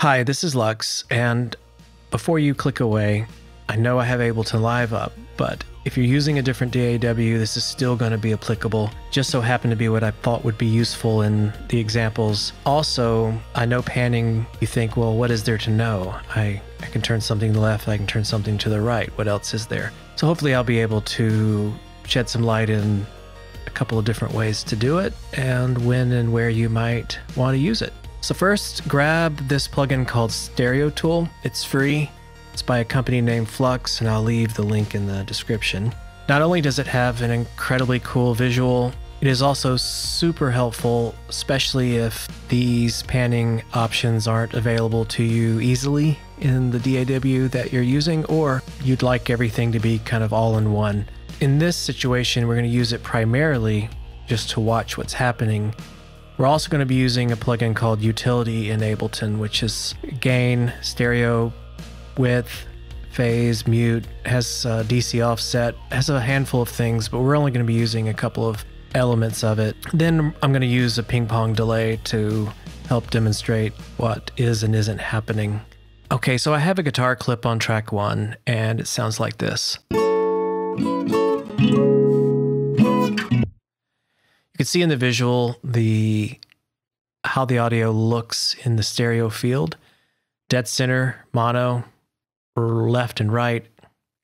Hi, this is Lux, and before you click away, I know I have Ableton Live up, but if you're using a different DAW, this is still going to be applicable. Just so happened to be what I thought would be useful in the examples. Also, I know panning, you think, well, what is there to know? I, I can turn something to the left, I can turn something to the right. What else is there? So hopefully I'll be able to shed some light in a couple of different ways to do it and when and where you might want to use it. So first, grab this plugin called Stereo Tool. It's free. It's by a company named Flux, and I'll leave the link in the description. Not only does it have an incredibly cool visual, it is also super helpful, especially if these panning options aren't available to you easily in the DAW that you're using, or you'd like everything to be kind of all in one. In this situation, we're going to use it primarily just to watch what's happening. We're also going to be using a plugin called Utility in Ableton, which is gain, stereo, width, phase, mute, has a DC offset, has a handful of things, but we're only going to be using a couple of elements of it. Then I'm going to use a ping pong delay to help demonstrate what is and isn't happening. Okay, so I have a guitar clip on track one, and it sounds like this. Can see in the visual the how the audio looks in the stereo field. Dead center, mono, left and right,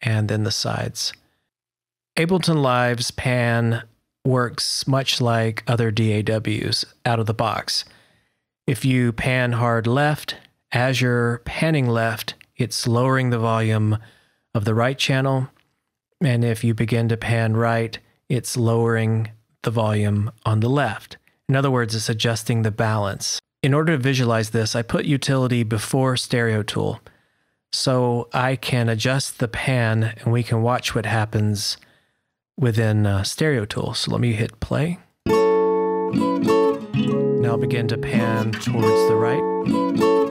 and then the sides. Ableton Live's pan works much like other DAWs out of the box. If you pan hard left, as you're panning left, it's lowering the volume of the right channel. And if you begin to pan right, it's lowering the volume on the left. In other words, it's adjusting the balance. In order to visualize this, I put utility before stereo tool so I can adjust the pan and we can watch what happens within uh, stereo tool. So let me hit play. Now begin to pan towards the right.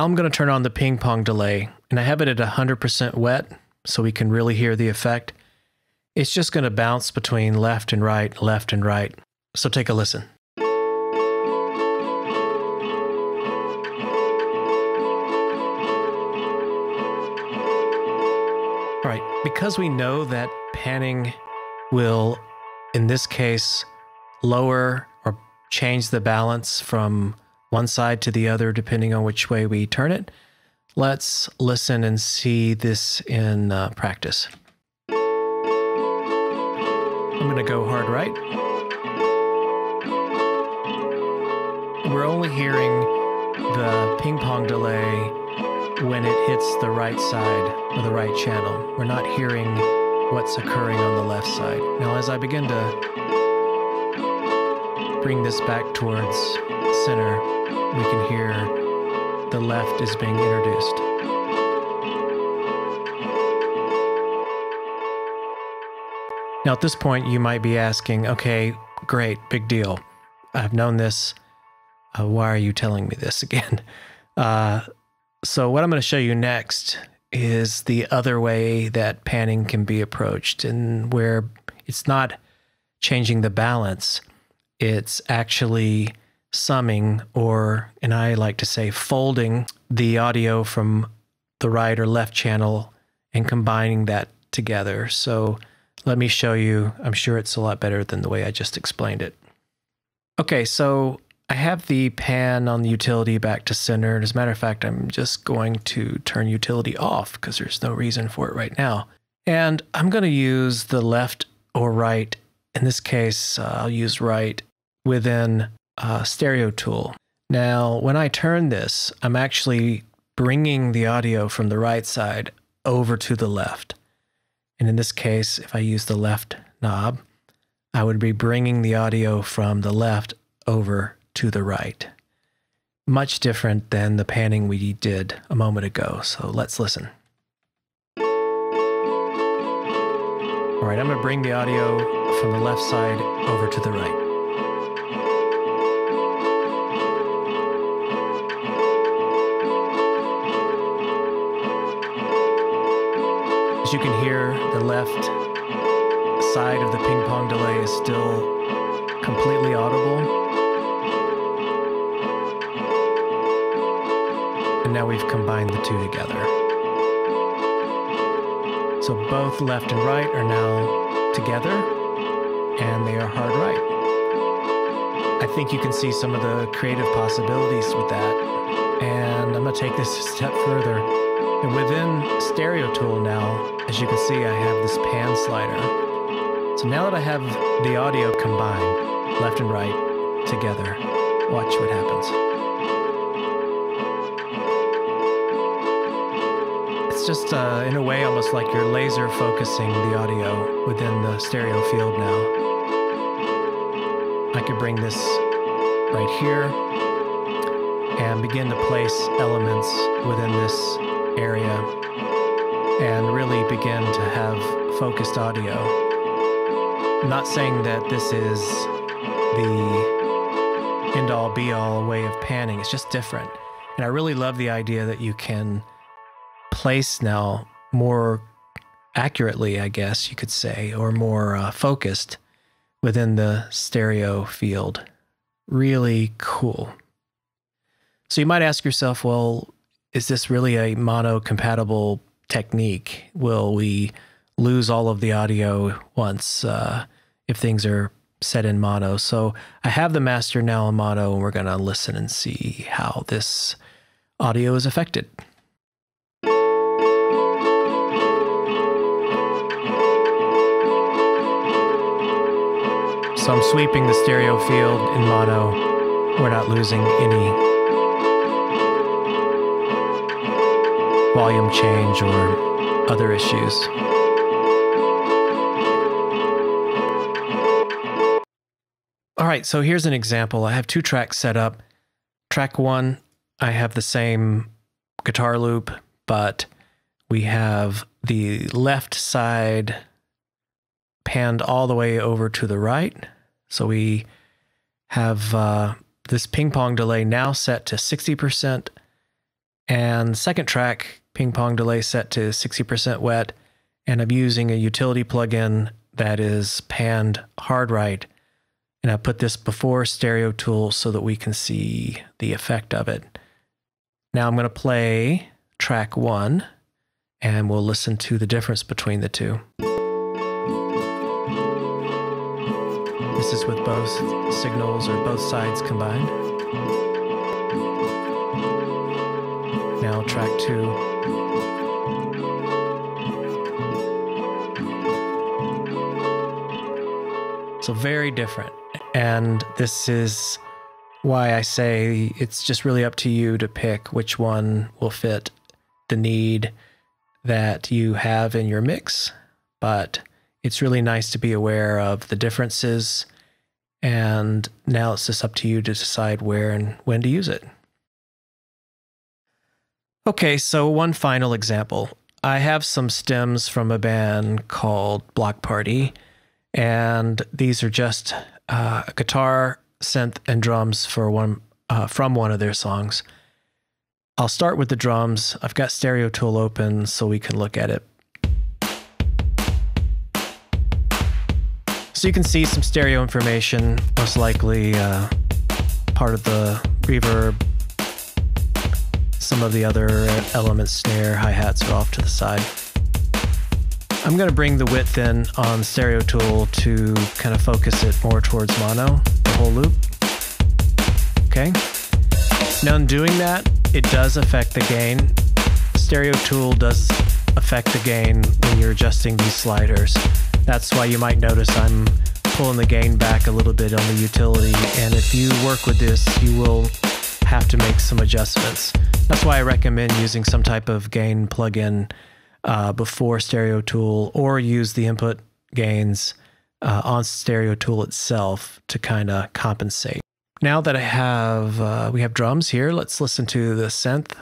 Now I'm going to turn on the ping pong delay, and I have it at 100% wet so we can really hear the effect. It's just going to bounce between left and right, left and right. So take a listen. All right, because we know that panning will, in this case, lower or change the balance from one side to the other, depending on which way we turn it. Let's listen and see this in uh, practice. I'm going to go hard right. We're only hearing the ping pong delay when it hits the right side or the right channel. We're not hearing what's occurring on the left side. Now, as I begin to bring this back towards center, we can hear the left is being introduced. Now, at this point, you might be asking, okay, great, big deal. I've known this. Uh, why are you telling me this again? Uh, so, what I'm going to show you next is the other way that panning can be approached, and where it's not changing the balance, it's actually summing, or, and I like to say, folding the audio from the right or left channel and combining that together. So let me show you. I'm sure it's a lot better than the way I just explained it. Okay, so I have the pan on the utility back to center. And As a matter of fact, I'm just going to turn utility off because there's no reason for it right now. And I'm going to use the left or right. In this case, uh, I'll use right within uh, stereo tool. Now, when I turn this, I'm actually bringing the audio from the right side over to the left. And in this case, if I use the left knob, I would be bringing the audio from the left over to the right. Much different than the panning we did a moment ago. So let's listen. All right, I'm going to bring the audio from the left side over to the right. As you can hear, the left side of the ping pong delay is still completely audible. And now we've combined the two together. So both left and right are now together, and they are hard right. I think you can see some of the creative possibilities with that. And I'm to take this a step further. And within Stereo Tool now, as you can see, I have this pan slider. So now that I have the audio combined, left and right, together, watch what happens. It's just, uh, in a way, almost like you're laser focusing the audio within the stereo field now. I could bring this right here and begin to place elements within this area and really begin to have focused audio. I'm not saying that this is the end all be all way of panning, it's just different. And I really love the idea that you can place now more accurately, I guess you could say, or more uh, focused within the stereo field. Really cool. So you might ask yourself, well, is this really a mono compatible technique? Will we lose all of the audio once uh, if things are set in mono. So I have the master now in mono, and we're going to listen and see how this audio is affected. So I'm sweeping the stereo field in mono. We're not losing any volume change or other issues. All right, so here's an example. I have two tracks set up. Track one, I have the same guitar loop, but we have the left side panned all the way over to the right. So we have uh, this ping pong delay now set to 60%, and second track ping pong delay set to 60% wet. And I'm using a utility plugin that is panned hard right and I put this before stereo tool so that we can see the effect of it. Now I'm going to play track one and we'll listen to the difference between the two. This is with both signals or both sides combined. Now track two. So very different. And this is why I say it's just really up to you to pick which one will fit the need that you have in your mix. But it's really nice to be aware of the differences. And now it's just up to you to decide where and when to use it. Okay, so one final example. I have some stems from a band called Bloc Party, and these are just uh, guitar, synth, and drums for one uh, from one of their songs. I'll start with the drums. I've got Stereo Tool open so we can look at it. So you can see some stereo information, most likely uh, part of the reverb. Some of the other elements, snare, hi-hats are off to the side. I'm going to bring the width in on stereo tool to kind of focus it more towards mono, the whole loop. Okay. Now in doing that, it does affect the gain. Stereo tool does affect the gain when you're adjusting these sliders. That's why you might notice I'm pulling the gain back a little bit on the utility. And if you work with this, you will have to make some adjustments. That's why I recommend using some type of gain plugin uh, before Stereo Tool or use the input gains uh, on Stereo Tool itself to kind of compensate. Now that I have, uh, we have drums here, let's listen to the synth.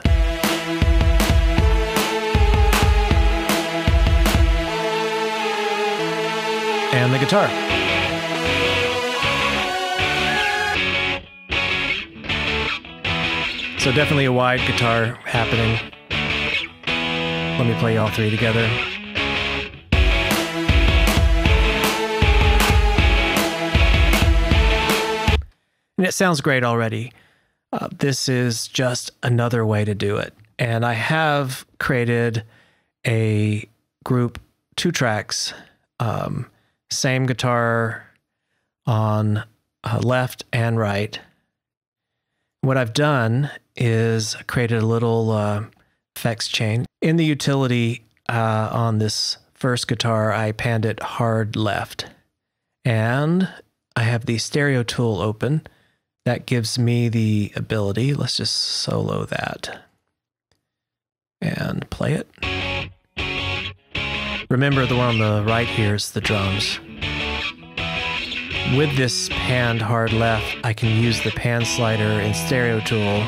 And the guitar. So definitely a wide guitar happening. Let me play all three together. And it sounds great already. Uh, this is just another way to do it. And I have created a group, two tracks, um, same guitar on uh, left and right. What I've done is created a little uh, effects chain. In the utility uh, on this first guitar, I panned it hard left. And I have the stereo tool open. That gives me the ability, let's just solo that and play it. Remember the one on the right here is the drums. With this panned hard left, I can use the pan slider in stereo tool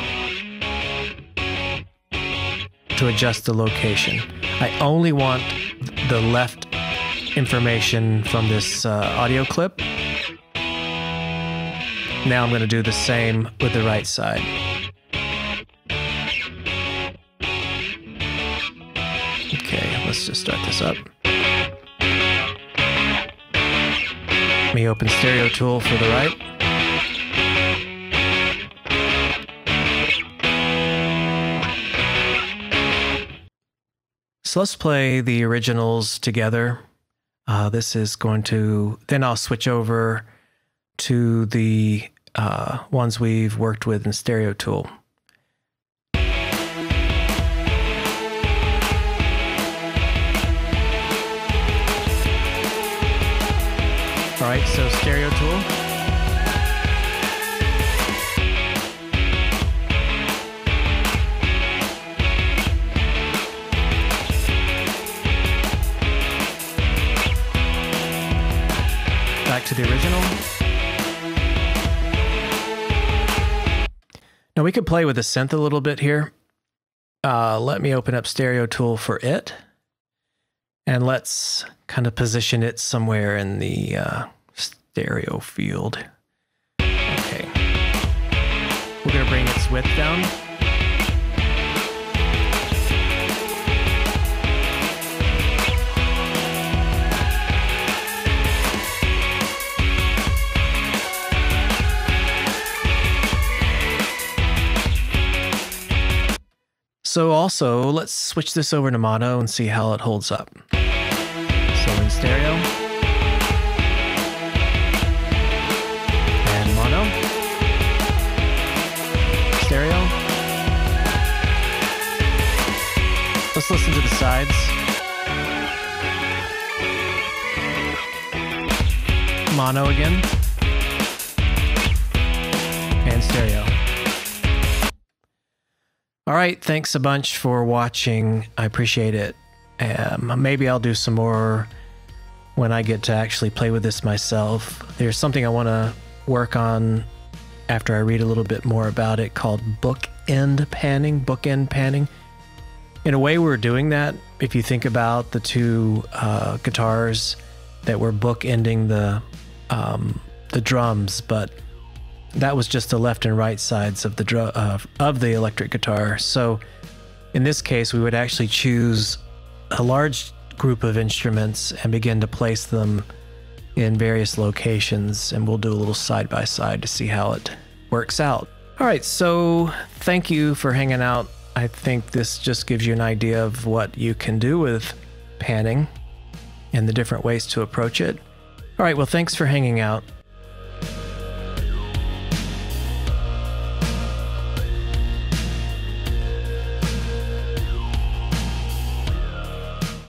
to adjust the location. I only want the left information from this uh, audio clip. Now I'm going to do the same with the right side. Okay, let's just start this up. Let me open stereo tool for the right. So let's play the originals together. Uh, this is going to, then I'll switch over to the uh, ones we've worked with in Stereo Tool. All right, so Stereo Tool. Back to the original. Now we could play with the synth a little bit here. Uh, let me open up stereo tool for it. And let's kind of position it somewhere in the uh, stereo field. Okay. We're going to bring its width down. So also, let's switch this over to mono and see how it holds up. So in stereo. And mono. Stereo. Let's listen to the sides. Mono again. All right, thanks a bunch for watching. I appreciate it. Um, maybe I'll do some more when I get to actually play with this myself. There's something I want to work on after I read a little bit more about it called bookend panning. Bookend panning. In a way, we're doing that. If you think about the two uh, guitars that were bookending the um, the drums, but that was just the left and right sides of the uh, of the electric guitar. So in this case, we would actually choose a large group of instruments and begin to place them in various locations, and we'll do a little side by side to see how it works out. All right, so thank you for hanging out. I think this just gives you an idea of what you can do with panning and the different ways to approach it. All right, well, thanks for hanging out.